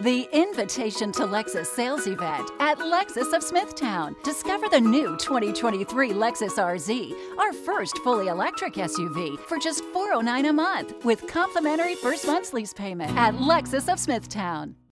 The Invitation to Lexus sales event at Lexus of Smithtown. Discover the new 2023 Lexus RZ, our first fully electric SUV, for just $409 a month with complimentary first month's lease payment at Lexus of Smithtown.